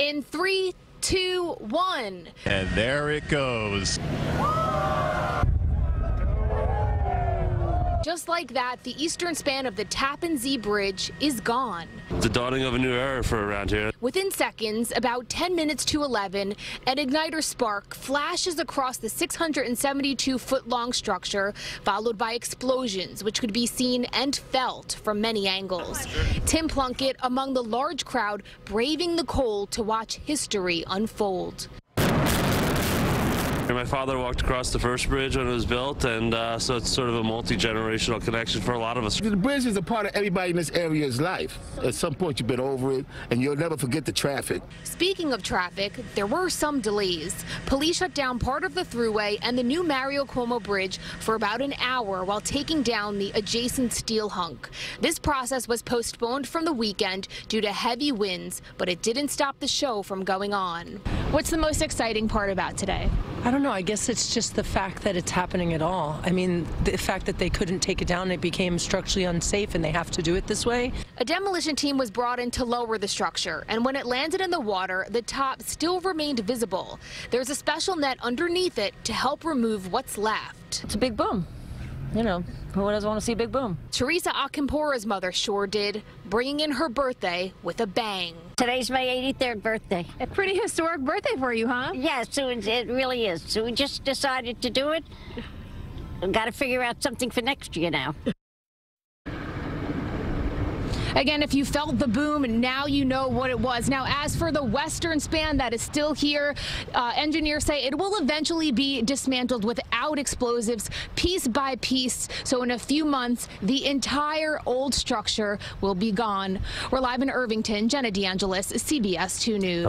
In three, two, one. And there it goes. Just like that, the eastern span of the Tappan Zee Bridge is gone. The dawning of a new era for around here. Within seconds, about 10 minutes to 11, an igniter spark flashes across the 672 foot long structure, followed by explosions, which could be seen and felt from many angles. Tim Plunkett among the large crowd braving the cold to watch history unfold. My father walked across the first bridge when it was built, and uh, so it's sort of a multi-generational connection for a lot of us. The bridge is a part of everybody in this area's life. At some point, you've been over it, and you'll never forget the traffic. Speaking of traffic, there were some delays. Police shut down part of the thruway and the new Mario Cuomo Bridge for about an hour while taking down the adjacent steel hunk. This process was postponed from the weekend due to heavy winds, but it didn't stop the show from going on. What's the most exciting part about today? I don't know. I guess it's just the fact that it's happening at all. I mean, the fact that they couldn't take it down, it became structurally unsafe, and they have to do it this way. A demolition team was brought in to lower the structure, and when it landed in the water, the top still remained visible. There's a special net underneath it to help remove what's left. It's a big boom. You know, who doesn't want to see a big boom? Teresa Akinpora's mother sure did, bringing in her birthday with a bang. Today's my 83rd birthday. A pretty historic birthday for you, huh? Yeah, so it, it really is. So we just decided to do it. Got to figure out something for next year now. Again, if you felt the boom, now you know what it was. Now, as for the western span that is still here, uh, engineers say it will eventually be dismantled without explosives, piece by piece. So in a few months, the entire old structure will be gone. We're live in Irvington. Jenna DeAngelis, CBS 2 News.